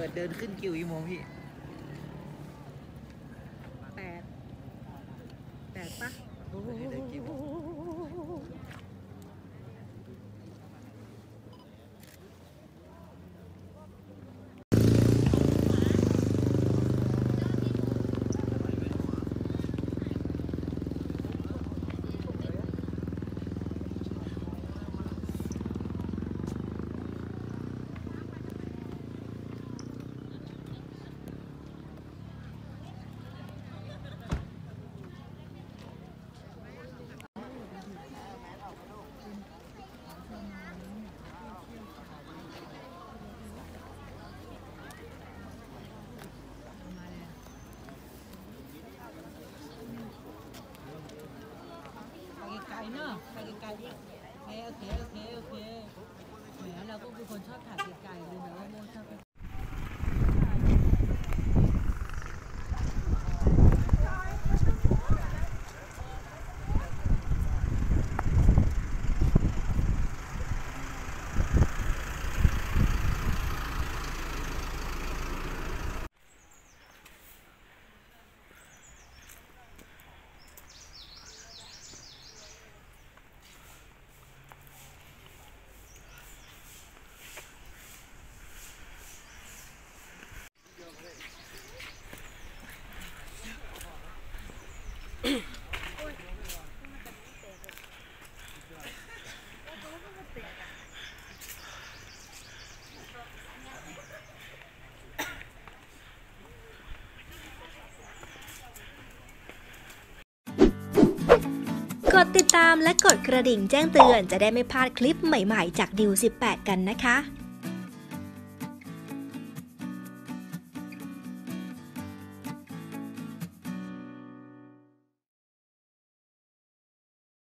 ปิดเดินขึ้นกิวกี่โมงพี่แปดแปดปะ เดินกี่โมง ไปไกลๆ เนอะไปไกลๆดิโอเคโอเคโอเคแหมเราก็เป็นคนชอบถ่ายไกลๆเลยนะว่าโมชอบไป ก ดติดตามและกดกระดิ่งแจ้งเตือนจะได้ไม่พลาดคลิปใหม่ๆ จากดิว18 กันนะคะ